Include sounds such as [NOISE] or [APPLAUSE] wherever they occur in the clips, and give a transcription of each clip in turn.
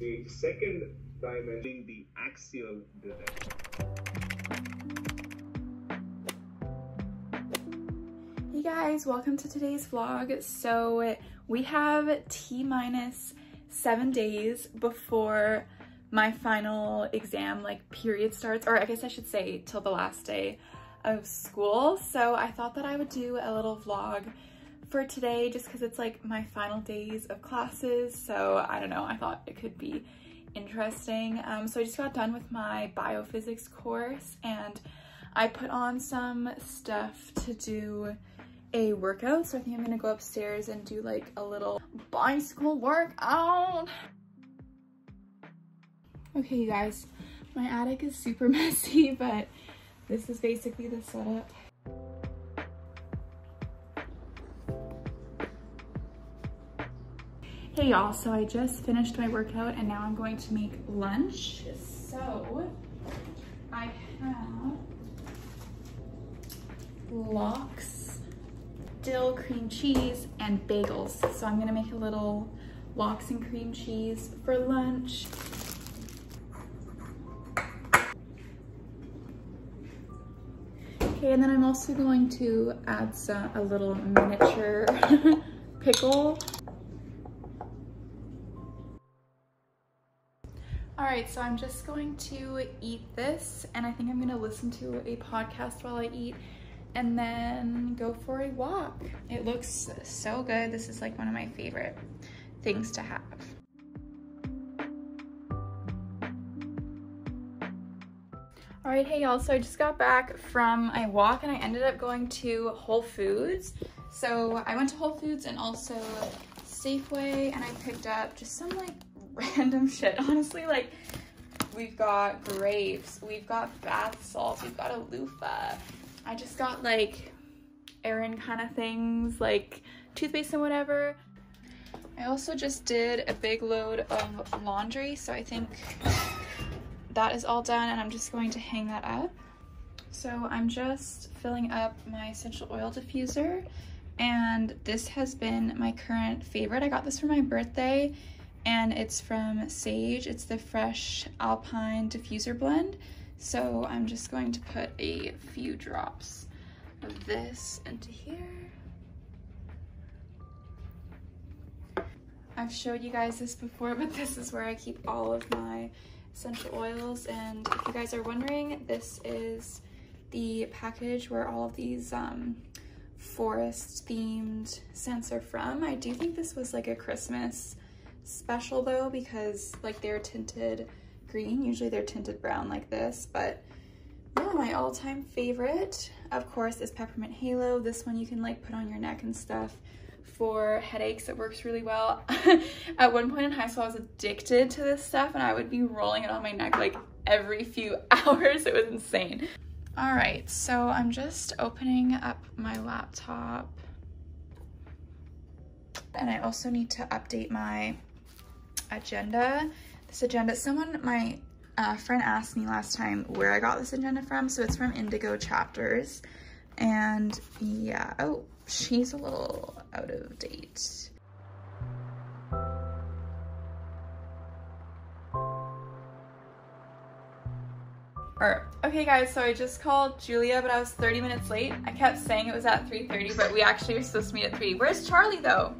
the second dimension, the axial direction. Hey guys, welcome to today's vlog. So we have T minus seven days before my final exam like period starts, or I guess I should say till the last day of school. So I thought that I would do a little vlog for today just because it's like my final days of classes. So I don't know, I thought it could be interesting. Um, so I just got done with my biophysics course and I put on some stuff to do a workout. So I think I'm gonna go upstairs and do like a little bicycle workout. Okay, you guys, my attic is super [LAUGHS] messy, but this is basically the setup. Hey y'all, so I just finished my workout and now I'm going to make lunch. So I have lox, dill cream cheese, and bagels. So I'm gonna make a little lox and cream cheese for lunch. Okay, and then I'm also going to add some, a little miniature [LAUGHS] pickle All right, so I'm just going to eat this and I think I'm gonna listen to a podcast while I eat and then go for a walk. It looks so good. This is like one of my favorite things to have. All right, hey y'all, so I just got back from a walk and I ended up going to Whole Foods. So I went to Whole Foods and also Safeway and I picked up just some like random shit. Honestly, like we've got grapes, we've got bath salts, we've got a loofah. I just got like errand kind of things like toothpaste and whatever. I also just did a big load of laundry, so I think that is all done and I'm just going to hang that up. So I'm just filling up my essential oil diffuser and this has been my current favorite. I got this for my birthday and it's from Saje. It's the Fresh Alpine Diffuser Blend. So I'm just going to put a few drops of this into here. I've showed you guys this before, but this is where I keep all of my essential oils. And if you guys are wondering, this is the package where all of these um, forest themed scents are from. I do think this was like a Christmas special though because like they're tinted green. Usually they're tinted brown like this, but yeah, my all-time favorite, of course, is Peppermint Halo. This one you can like put on your neck and stuff for headaches. It works really well. [LAUGHS] At one point in high school, I was addicted to this stuff and I would be rolling it on my neck like every few [LAUGHS] hours. It was insane. All right, so I'm just opening up my laptop and I also need to update my agenda. This agenda, someone, my uh, friend asked me last time where I got this agenda from. So it's from Indigo Chapters. And yeah, oh, she's a little out of date. Or, okay guys, so I just called Julia, but I was 30 minutes late. I kept saying it was at 3.30, but we actually were supposed to meet at 3. Where's Charlie though?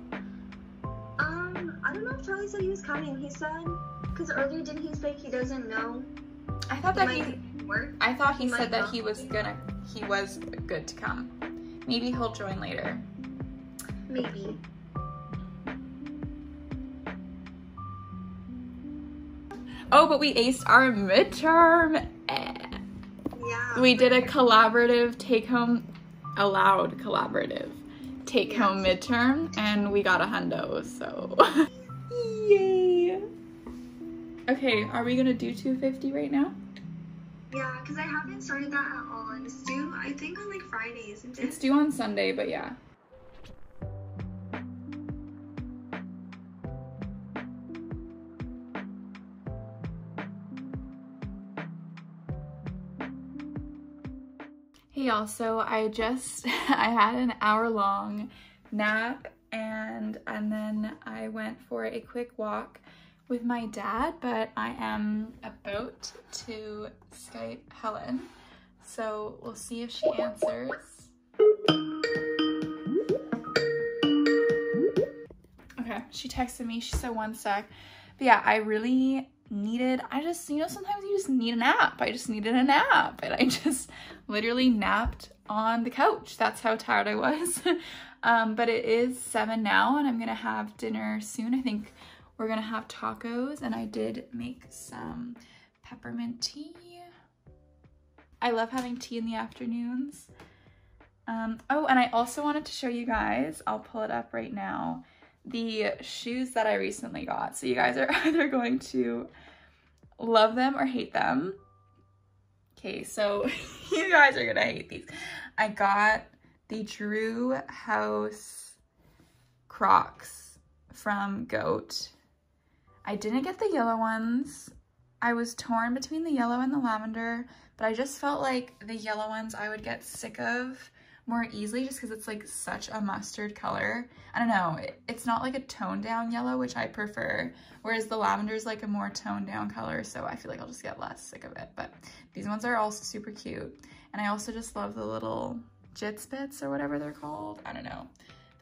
Charlie said he was coming. He said, because earlier didn't he say he doesn't know? I thought that he. Work? I thought he, he said that he was gonna. He was good to come. Maybe he'll join later. Maybe. Oh, but we aced our midterm. Yeah. We did a collaborative take home, allowed collaborative take home midterm, and we got a hundo. So. [LAUGHS] Yay! Okay, are we gonna do 250 right now? Yeah, because I haven't started that at all. And it's due, I think, on like Friday, isn't it? It's due on Sunday, but yeah. Hey y'all, so I just, [LAUGHS] I had an hour long nap and and then I went for a quick walk with my dad, but I am about to Skype Helen. So we'll see if she answers. Okay, she texted me. She said one sec. But yeah, I really needed, I just, you know, sometimes you just need a nap. I just needed a nap. And I [LAUGHS] just literally napped on the couch. That's how tired I was. [LAUGHS] um, but it is seven now and I'm to have dinner soon. I think we're to have tacos and I did make some peppermint tea. I love having tea in the afternoons. Um, oh, and I also wanted to show you guys, I'll pull it up right now, the shoes that I recently got. So you guys are [LAUGHS] either going to love them or hate them. Okay, so [LAUGHS] you guys are gonna hate these. I got the Drew House Crocs from Goat. I didn't get the yellow ones. I was torn between the yellow and the lavender, but I just felt like the yellow ones I would get sick of more easily just because it's like such a mustard color. I don't know, it, it's not like a toned down yellow, which I prefer, whereas the lavender is like a more toned down color, so I feel like I'll just get less sick of it. But these ones are also super cute. And I also just love the little jits bits or whatever they're called. I don't know.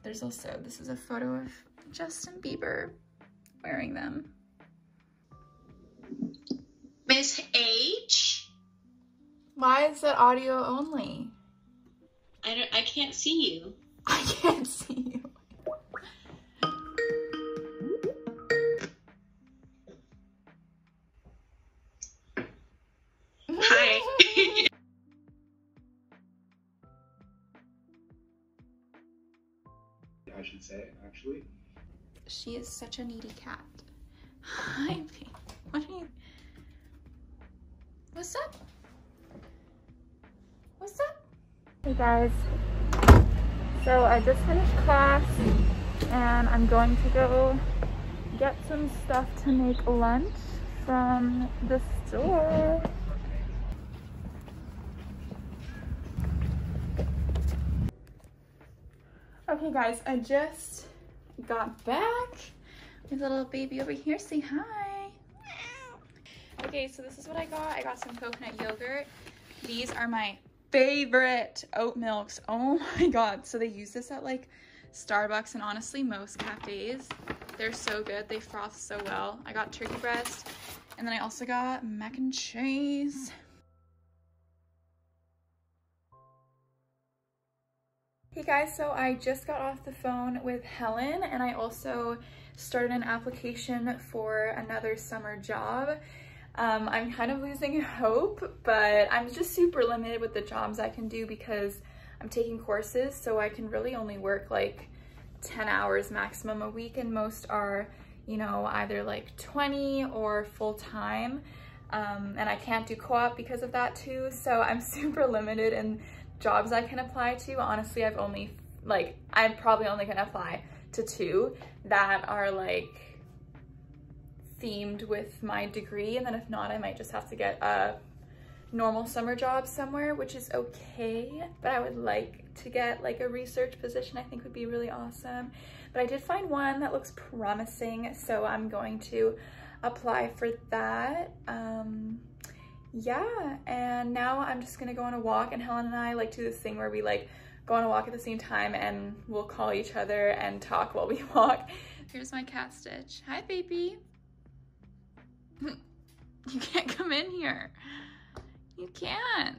There's also, this is a photo of Justin Bieber wearing them. Miss H? Why is it audio only? I don't I can't see you. [LAUGHS] I can't see you. Say, actually. She is such a needy cat. Hi, [LAUGHS] babe. What are you? What's up? What's up? Hey guys. So I just finished class and I'm going to go get some stuff to make lunch from the store. Okay guys, I just got back. My little baby over here, say hi. Okay, so this is what I got. I got some coconut yogurt. These are my favorite oat milks. Oh [LAUGHS] my god. So they use this at like Starbucks and honestly most cafes. They're so good. They froth so well. I got turkey breast and then I also got mac and cheese. Hey guys, so I just got off the phone with Helen and I also started an application for another summer job. Um, I'm kind of losing hope, but I'm just super limited with the jobs I can do because I'm taking courses, so I can really only work like 10 hours maximum a week, and most are, you know, either like 20 or full-time. Um, and I can't do co-op because of that too, so I'm [LAUGHS] super limited in jobs I can apply to. Honestly, I've only, like, I'm probably only gonna apply to two that are like themed with my degree and then if not I might just have to get a normal summer job somewhere which is okay but I would like to get like a research position I think would be really awesome but I did find one that looks promising so I'm going to apply for that um yeah and now I'm just gonna go on a walk and Helen and I like to do this thing where we like go on a walk at the same time and we'll call each other and talk while we [LAUGHS] walk. Here's my cat Stitch. Hi, baby. [LAUGHS] You can't come in here. You can't.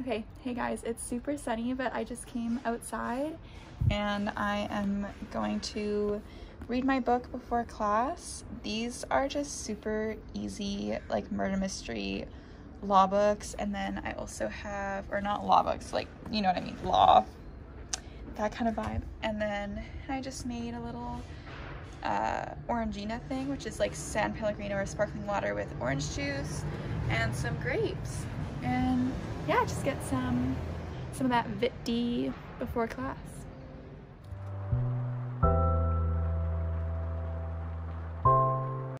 Okay, hey guys, it's super sunny, but I just came outside and I am going to read my book before class. These are just super easy, like murder mystery law books. And then I also have, or not law books, like, you know what I mean, law, that kind of vibe. And then I just made a little uh, Orangina thing, which is like San Pellegrino or sparkling water with orange juice and some grapes. And yeah, just get some some of that Vit D before class.